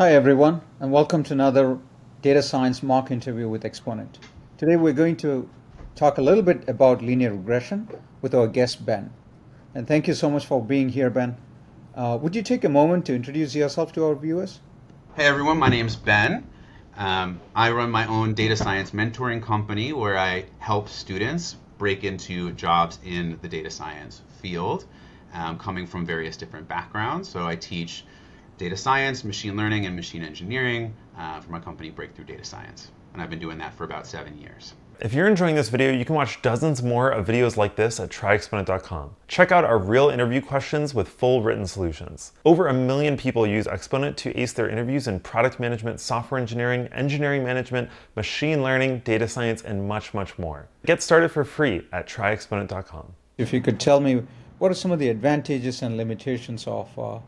Hi everyone and welcome to another data science mock interview with Exponent. Today we're going to talk a little bit about linear regression with our guest Ben. And thank you so much for being here Ben. Uh, would you take a moment to introduce yourself to our viewers? Hey everyone, my name's Ben. Um, I run my own data science mentoring company where I help students break into jobs in the data science field, um, coming from various different backgrounds. So I teach data science, machine learning, and machine engineering uh, for my company Breakthrough Data Science. And I've been doing that for about seven years. If you're enjoying this video, you can watch dozens more of videos like this at tryexponent.com. Check out our real interview questions with full written solutions. Over a million people use Exponent to ace their interviews in product management, software engineering, engineering management, machine learning, data science, and much, much more. Get started for free at tryexponent.com. If you could tell me what are some of the advantages and limitations of uh,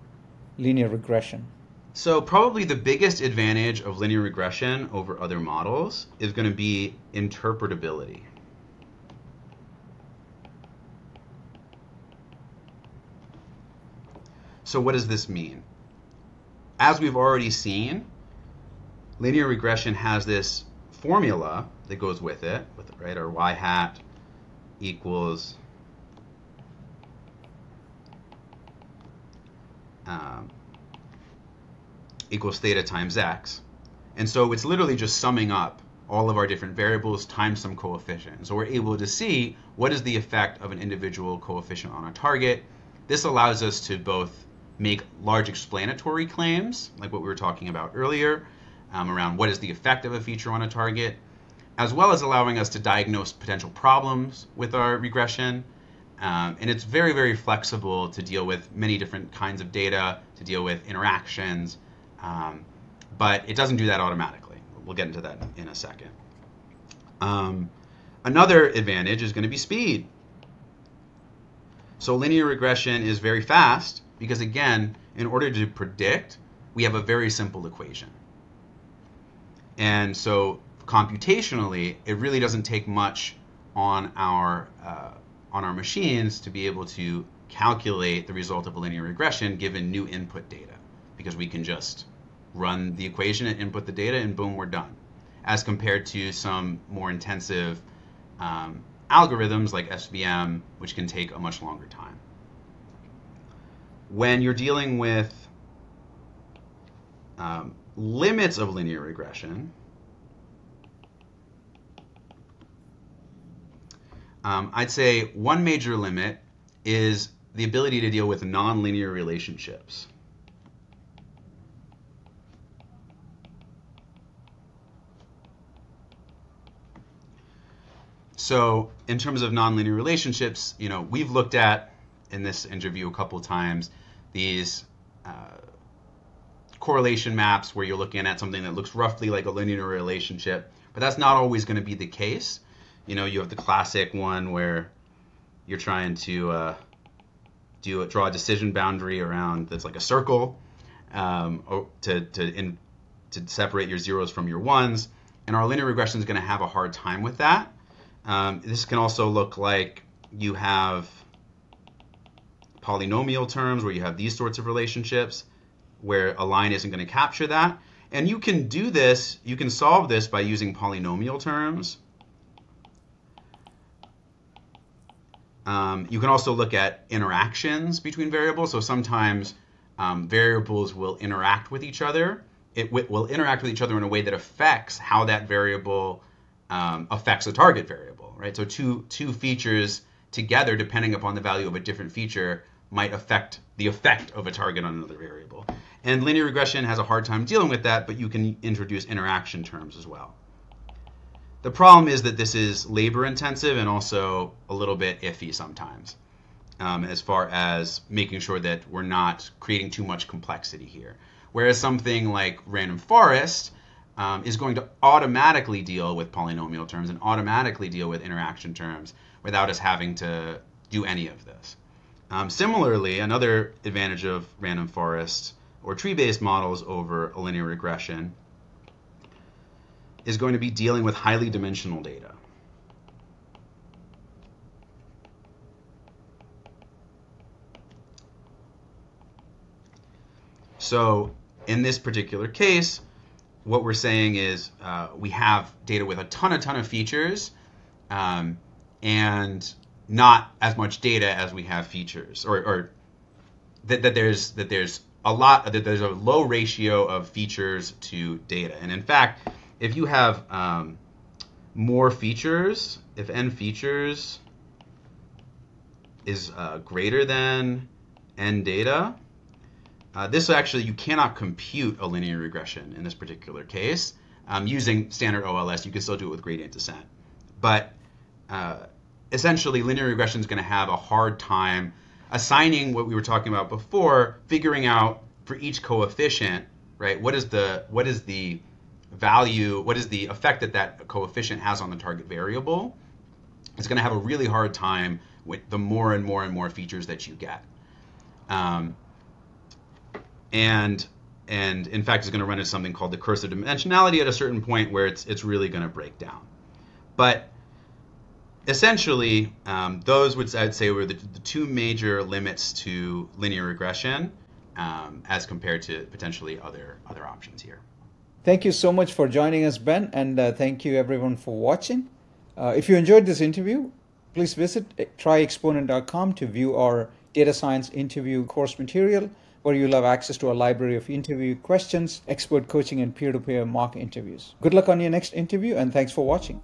linear regression? So probably the biggest advantage of linear regression over other models is going to be interpretability. So what does this mean? As we've already seen, linear regression has this formula that goes with it, with right, our y hat equals um, equals theta times x. And so it's literally just summing up all of our different variables times some coefficient. So we're able to see what is the effect of an individual coefficient on a target. This allows us to both make large explanatory claims, like what we were talking about earlier, um, around what is the effect of a feature on a target, as well as allowing us to diagnose potential problems with our regression. Um, and it's very, very flexible to deal with many different kinds of data, to deal with interactions, um, but it doesn't do that automatically. We'll get into that in a second. Um, another advantage is going to be speed. So linear regression is very fast because, again, in order to predict, we have a very simple equation. And so computationally, it really doesn't take much on our uh, on our machines to be able to calculate the result of a linear regression given new input data because we can just run the equation and input the data, and boom, we're done. As compared to some more intensive um, algorithms like SVM, which can take a much longer time. When you're dealing with um, limits of linear regression, um, I'd say one major limit is the ability to deal with nonlinear relationships. So in terms of nonlinear relationships, you know, we've looked at in this interview a couple times these uh, correlation maps where you're looking at something that looks roughly like a linear relationship, but that's not always going to be the case. You know, you have the classic one where you're trying to uh, do a, draw a decision boundary around that's like a circle um, to to in, to separate your zeros from your ones, and our linear regression is going to have a hard time with that um, this can also look like you have polynomial terms where you have these sorts of relationships where a line isn't going to capture that. And you can do this, you can solve this by using polynomial terms. Um, you can also look at interactions between variables. So sometimes um, variables will interact with each other. It will interact with each other in a way that affects how that variable um, affects the target variable, right? So two two features together, depending upon the value of a different feature, might affect the effect of a target on another variable. And linear regression has a hard time dealing with that, but you can introduce interaction terms as well. The problem is that this is labor intensive and also a little bit iffy sometimes um, as far as making sure that we're not creating too much complexity here. Whereas something like random forest um, is going to automatically deal with polynomial terms and automatically deal with interaction terms without us having to do any of this. Um, similarly, another advantage of random forest or tree-based models over a linear regression is going to be dealing with highly dimensional data. So in this particular case, what we're saying is uh, we have data with a ton, a ton of features, um, and not as much data as we have features, or, or that, that there's that there's a lot that there's a low ratio of features to data. And in fact, if you have um, more features, if n features is uh, greater than n data, uh, this actually, you cannot compute a linear regression in this particular case. Um, using standard OLS, you can still do it with gradient descent. But uh, essentially, linear regression is going to have a hard time assigning what we were talking about before, figuring out for each coefficient, right, what is the, what is the value, what is the effect that that coefficient has on the target variable. It's going to have a really hard time with the more and more and more features that you get. Um, and and in fact it's going to run into something called the curse of dimensionality at a certain point where it's it's really going to break down. But essentially, um, those would I'd say were the, the, two major limits to linear regression um, as compared to potentially other other options here. Thank you so much for joining us, Ben, and uh, thank you everyone for watching. Uh, if you enjoyed this interview, please visit tryexponent.com to view our data science interview course material where you'll have access to a library of interview questions, expert coaching, and peer to peer mock interviews. Good luck on your next interview, and thanks for watching.